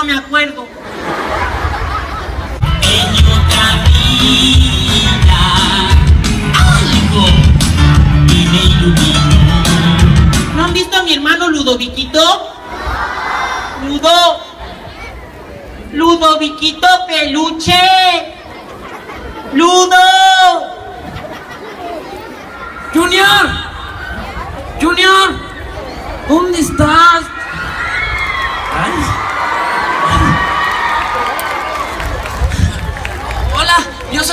no me acuerdo. ¿No han visto a mi hermano Ludoviquito? Ludo. Ludoviquito peluche. Ludo. Junior. Junior. ¿Dónde está?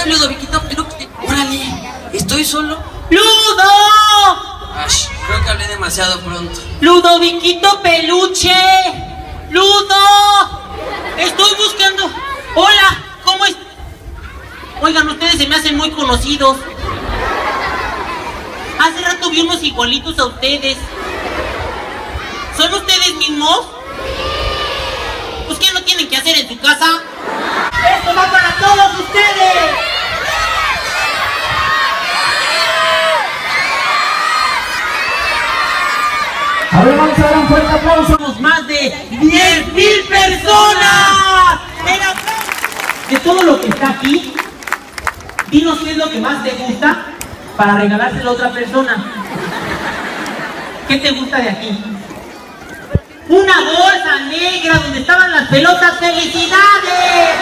Ludoviquito Peluche. Órale, estoy solo. Ludo. Ash, creo que hablé demasiado pronto. Ludoviquito Peluche. Ludo. Estoy buscando. Hola, ¿cómo es? Oigan, ustedes se me hacen muy conocidos. Hace rato vi unos igualitos a ustedes. ¿Son ustedes mismos? Pues ¿qué no tienen que hacer en su casa? ¡Esto va para todos ustedes! A ver, vamos a dar un fuerte aplauso. Somos más de 10.000 personas. ¡El aplauso! De todo lo que está aquí, dinos qué es lo que más te gusta para regalárselo a otra persona. ¿Qué te gusta de aquí? Una bolsa negra donde estaban las pelotas. ¡Felicidades!